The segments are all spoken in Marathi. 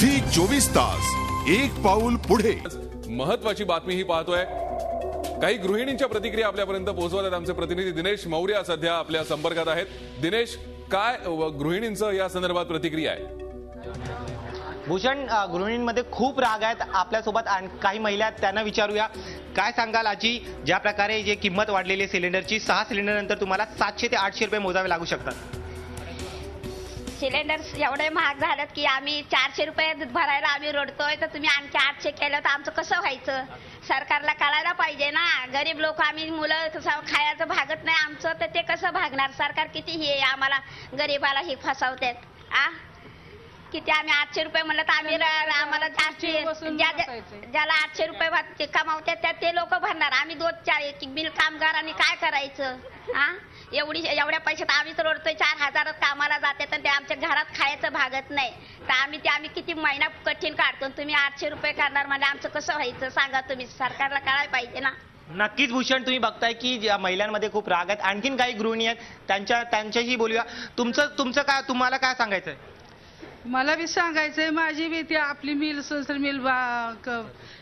झी चोवीस तास एक पाऊल पुढे. महत्वाची बातमी ही पाहतोय. काही गृहिणींच्या प्रतिक्रिया आपल्यापर्यंत पोहोचवत आहेत आमचे प्रतिनिधी दिनेश मौर्य सध्या आपल्या संपर्कात आहेत. दिनेश काय गृहिणींचं या संदर्भात प्रतिक्रिया आहे? भूषण गृहिणींमध्ये खूप राग आहेत आपल्यासोबत आण- काही महिला आहेत त्यांना विचारूया. काय सांगाल आजी? ज्या प्रकारे जे किंमत वाढलेली आहे सिलेंडरची सहा सिलेंडर नंतर तुम्हाला सातशे ते आठशे रुपये मोजावे लागू शकतात. सिलेंडर एवढे महाग झालेत की आम्ही चारशे रुपये भरायला आम्ही रोडतोय तर तुम्ही आणखी आठशे केलं तर आमचं कसं व्हायचं? सरकारला कळायला पाहिजे ना. गरीब लोक आम्ही मुलं खायचं भागत नाही आमचं तर ते कसं भागणार? सरकार किती हे आम्हाला गरीबाला हे फसवतात. आ? किती आम्ही आठशे रुपये म्हणलं तर आम्ही र- आम्हाला जास्त ज्या- ज्या- ज्याला आठशे रुपये भा- ते कमावतात त्या ते लोक भरणार. आम्ही दोन चार एक बिल कामगारांनी काय करायचं? हा? एवढी एवढ्या पैशात आम्ही तर रडतोय चार हजारात कामाला जाते तर ते आमच्या घरात खायचं भागत नाही. तर आम्ही ते आम्ही किती महिना कठीण काढतो आणि तुम्ही आठशे रुपये करणार म्हणजे आमचं कसं व्हायचं? सांगा तुम्ही. सरकारला कळायला पाहिजे ना. नक्कीच भूषण तुम्ही बघताय की ज्या महिलांमध्ये खूप राग आहेत. आणखीन काही गृहिणी आहेत त्यांच्या त्यांच्याशी बोलूया. तुमचं तुमचं काय तुम्हाला काय सांगायचं आहे मला बी सांगायचंय माझी बी ती आपली मिल संसार मिल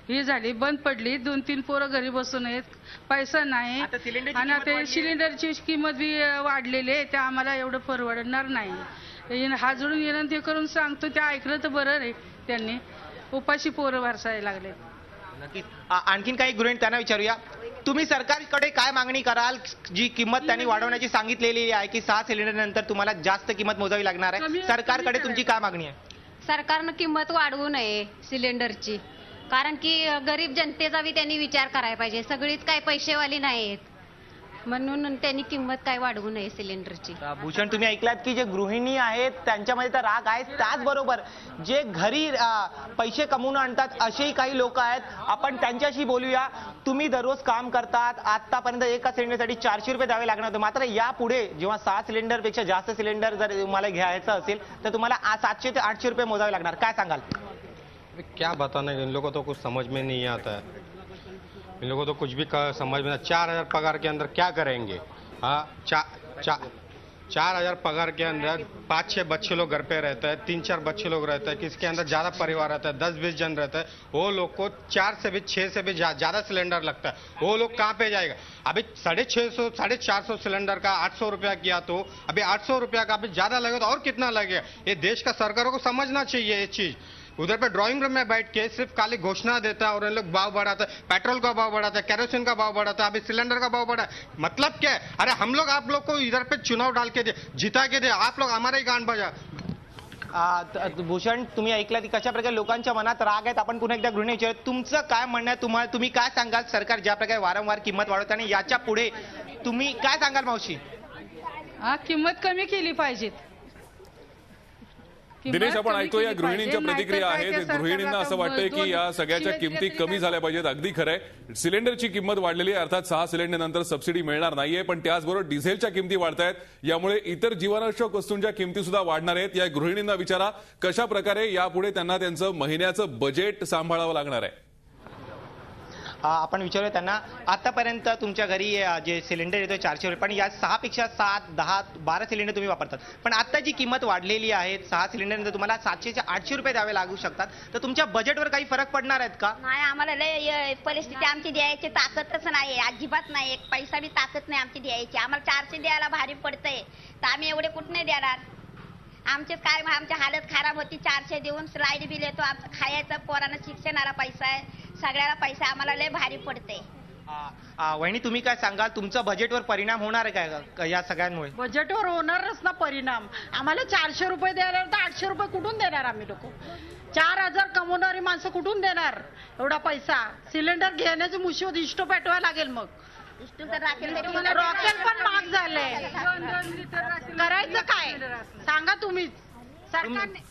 ही झाली बंद पडली. दोन तीन पोरं घरी बसून आहेत. पैसा नाही. आता सिलेंडरची आणि किंमत आता वाढली. सिलेंडरची किंमत बी वाढलेली आहे. ते आम्हाला एवढं परवडणार नाही. हे हात जोडून विनंती करून सांगतो ते ऐकलं तर बरं रे त्यांनी. उपाशी पोरं भरसायला लागले नक्कीच. आ- आणखीन काही गृहिणी त्यांना विचारूया. तुम्ही सरकारकडे काय मागणी कराल? जी किंमत त्यांनी वाढवण्याची सांगितलेली आहे की सहा सिलेंडर नंतर तुम्हाला जास्त किंमत मोजावी लागणार आहे. सरकारकडे कमी तुमची काय मागणी आहे? सरकारनं किंमत वाढवू नये सिलेंडरची. कारण की गरीब जनतेचा बी त्यांनी विचार करायला पाहिजे. सगळीच काय पैसेवाली नाहीत. म्हणून त्यांनी किंमत काय वाढवू नये सिलेंडरची. भूषण तुम्ही ऐकलात की जे गृहिणी आहेत त्यांच्यामध्ये तर राग आहे त्याचबरोबर जे घरी पैसे कमवून आणतात असेही काही लोक आहेत. आपण त्यांच्याशी बोलूया. तुम्ही दररोज काम करतात. आतापर्यंत एका सिलेंडरसाठी चारशे रुपये द्यावे लागणार होते. मात्र यापुढे जेव्हा सहा सिलेंडरपेक्षा जास्त सिलेंडर जर तुम्हाला घ्यायचं असेल तर तुम्हाला सातशे ते आठशे रुपये मोजावे लागणार. काय सांगाल? क्या बताना इन लोगों को तो कुछ समझ में नहीं आता है. इन लोगों को तो कुछ भी समझ में चार हज़ार पगार के अंदर क्या करेंगे? हाँ चा, चा, चार हज़ार पगार के अंदर पाँच छह बच्चे लोग घर पे रहते हैं तीन चार बच्चे लोग रहते हैं किसके अंदर ज़्यादा परिवार रहता है दस बीस जन रहता है वो लोग को चार से भी छह से भी ज़्यादा सिलेंडर लगता है। वो लोग कहाँ पे जाएगा? अभी साढ़े छह सौ साढ़े चार सौ सिलेंडर का आठ सौ रुपया किया तो अभी आठ सौ रुपया का अभी ज़्यादा लगेगा तो और कितना लगेगा? ये देश का सरकारों को समझना चाहिए ये चीज़। उधर पे ड्राइंग रूम में बैठ के सिर्फ खाली घोषणा देता है और इन लोग भाव बढ़ाता है। पेट्रोल का भाव बढ़ाता है केरोसिन का भाव बढ़ाता है अभी सिलेंडर का भाव बढ़ा है। मतलब क्या है? अरे हम लोग आप लोग को इधर पे चुनाव डाल के दे जिता के दे आप लोग हमारा ही गांड बजा भूषण तुम्ही ऐकलं की कशा प्रकारे लोकांच्या मनात राग आहेत? आपण पुन्हा एकदा गृहिणी विचार तुमचं काय म्हणणं आहे? तुम्हाला तुम्ही काय सांगाल? सरकार ज्या प्रकारे वारंवार किंमत वाढवत आणि याच्यापुढे तुम्ही काय सांगाल मावशी? हा किंमत कमी केली पाहिजेत. दिनेश आपण कमी ऐकतो या केली गृहिणींच्या. प्रतिक्रिया आहेत गृहिणींना असं वाटतंय की या सगळ्याच्या किमती कमी झाल्या पाहिजेत अगदी खरंय सिलेंडरची किंमत वाढलेली आहे अर्थात सहा सिलेंडर नंतर सबसिडी मिळणार नाहीये पण त्याचबरोबर डिझेलच्या किमती वाढतायत. यामुळे इतर जीवनावश्यक वस्तूंच्या किमती सुद्धा वाढणार आहेत. या गृहिणींना विचारा कशा प्रकारे यापुढे त्यांना त्यांचं महिन्याचं बजेट सांभाळावं लागणार आहे? आपण विचारूया त्यांना. आतापर्यंत तुमच्या घरी जे सिलेंडर येतो चारशे रुपये पण या सहापेक्षा सात दहा बारा सिलेंडर तुम्ही वापरतात. पण आता जी किंमत वाढलेली आहे सहा सिलेंडरनंतर तुम्हाला सातशे ते आठशे रुपये द्यावे लागू शकतात. तर तुमच्या बजेटवर काही फरक पडणार आहेत का? नाही आम्हाला लय परिस्थिती आमची द्यायची ताकदच नाही अजिबात नाही. एक पैसा बी ताकद नाही आमची द्यायची. आम्हाला चारशे द्यायला भारी पडतंय. तर आम्ही एवढे कुठं नाही देणार? आमचे काय आमची हालत खराब होती. चारशे देऊन स्लाईड बिल येतो. आमचं खायचं पोरांना शिक्षणाला पैसा आहे. सगळ्याला पैसा आम्हाला लय भारी पडते आ, आ, वहिनी तुम्ही काय सांगाल तुमचा बजेटवर परिणाम होणार आहे काय का- या सगळ्यांमुळे बजेटवर होणारच ना परिणाम आम्हाला चारशे रुपये द्यायला तर आठशे रुपये कुठून देणार आम्ही लोक चार हजार कमवणारी माणसं कुठून देणार एवढा पैसा सिलेंडर घेण्याची मुशीवत इष्ट पेटवायला लागेल मग रॉकेल पण महाग झालंय करायचं काय सांगा तुम्हीच सरकारने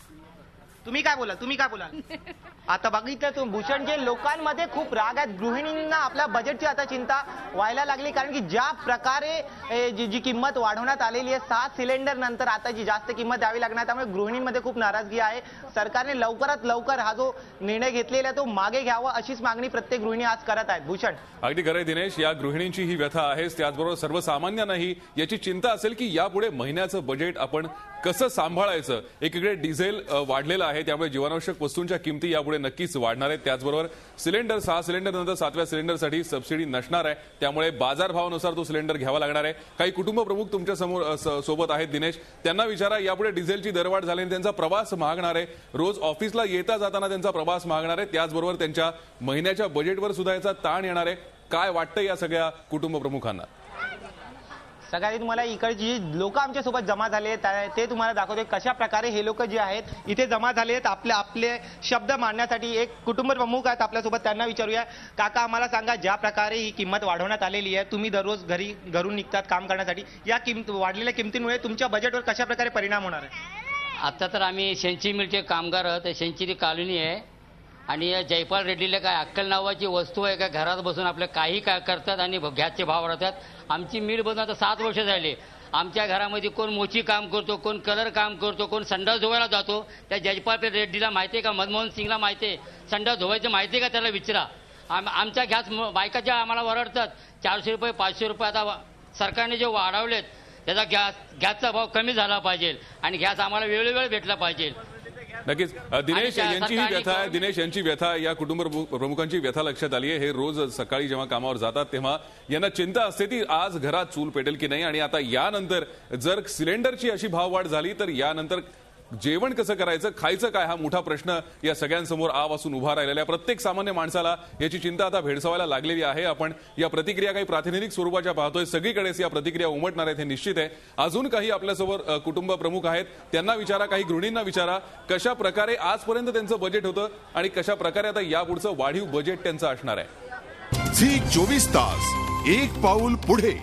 तुम्ही काय बोला तुम्ही काय बोला आता बघितलं तुम्ही भूषण जे लोकांमध्ये खूप राग आहेत. गृहिणींना आपल्या बजेटची आता चिंता व्हायला लागली कारण की ज्या प्रकारे जी जी किंमत वाढवण्यात आलेली आहे सात सिलेंडर नंतर आता जी जास्त किंमत द्यावी लागणार त्यामुळे गृहिणींमध्ये खूप नाराजगी आहे. सरकारने लवकरात लवकर हा जो निर्णय घेतलेला आहे तो मागे घ्यावा अशीच मागणी प्रत्येक गृहिणी आज करत आहेत. भूषण. अगदी खरंय दिनेश या गृहिणींची ही व्यथा आहेच त्याचबरोबर सर्वसामान्यांनाही याची चिंता असेल की यापुढे महिन्याचं बजेट आपण कसं सांभाळायचं? एकीकडे डिझेल वाढलेलं आहे त्यामुळे जीवनावश्यक वस्तूंच्या किमती यापुढे नक्कीच वाढणार आहेत. त्याचबरोबर सिलेंडर सहा सिलेंडर नंतर सातव्या सिलेंडरसाठी सबसिडी नसणार आहे. त्यामुळे बाजारभावानुसार तो सिलेंडर घ्यावा लागणार आहे. काही कुटुंब प्रमुख तुमच्यासमोर सोबत आहेत दिनेश. त्यांना विचारा यापुढे डिझेलची दरवाढ झाल्याने त्यांचा प्रवास महागणार आहे. रोज ऑफिसला येता जाताना त्यांचा प्रवास महागणार आहे. त्याचबरोबर त्यांच्या महिन्याच्या बजेटवर सुद्धा याचा ताण येणार आहे. काय वाटतं या सगळ्या कुटुंब प्रमुखांना? सगळ्यात तुम्हाला इकडची जी लोक आमच्यासोबत जमा झाले आहेत. ते तुम्हाला दाखवते कशा प्रकारे हे लोक जे आहेत इथे जमा झाले आहेत. आपले आपले शब्द मांडण्यासाठी एक कुटुंब प्रमुख आहेत आपल्यासोबत त्यांना विचारूया. काका आम्हाला सांगा ज्या प्रकारे ही किंमत वाढवण्यात आलेली आहे तुम्ही दररोज घरी घरून निघतात काम करण्यासाठी. या किंमत वाढलेल्या किमतींमुळे तुमच्या बजेटवर कशा प्रकारे परिणाम होणार आहे? आता तर आम्ही शेंची मिलचे कामगार आहोत शेंची कॉलनी आहे. आणि या जयपाल रेड्डीला काय अक्कल नावाची वस्तू आहे का? घरात बसून आपलं काही काय करतात आणि गॅसचे भाव राहतात आमची मीड बंद आता सात वर्ष झाली. आमच्या घरामध्ये कोण मोची काम करतो कोण कलर काम करतो कोण संडास धुवायला जातो त्या जयपाल रेड्डीला माहिती आहे का? मनमोहन सिंगला माहिती आहे. संडास धुवायचं माहिती आहे का त्याला? विचारा. आम आमच्या गॅस बायका ज्या आम्हाला वरडतात. चारशे रुपये पाचशे रुपये आता सरकारने जे वाढवलेत त्याचा गॅस गॅसचा भाव कमी झाला पाहिजे आणि गॅस आम्हाला वेळोवेळ भेटला पाहिजे. नक्कीच. दिनेश यांची ही व्यथा आहे. दिनेश यांची व्यथा या कुटुंब प्रमुख- प्रमुखांची व्यथा लक्षात आली आहे. हे रोज सकाळी जेव्हा कामावर जातात तेव्हा यांना चिंता असते ती आज घरात चूल पेटेल की नाही? आणि आता यानंतर जर सिलेंडरची अशी भाववाढ झाली तर यानंतर जेवण कसं करायचं खायचं काय हा मोठा प्रश्न या सगळ्यांसमोर आव असून उभा राहिलेला आहे. प्रत्येक सामान्य माणसाला याची चिंता आता भेडसावायला लागलेली आहे. आपण या प्रतिक्रिया काही प्रातिनिधिक स्वरूपाच्या पाहतोय. सगळीकडेच या प्रतिक्रिया उमटणार आहेत हे निश्चित आहे. अजून काही आपल्यासमोर कुटुंब प्रमुख आहेत. त्यांना विचारा काही गृहिणींना विचारा कशा प्रकारे आजपर्यंत त्यांचं बजेट होतं आणि कशा प्रकारे आता यापुढचं वाढीव बजेट त्यांचं असणार आहे. झी चोवीस तास एक पाऊल पुढे.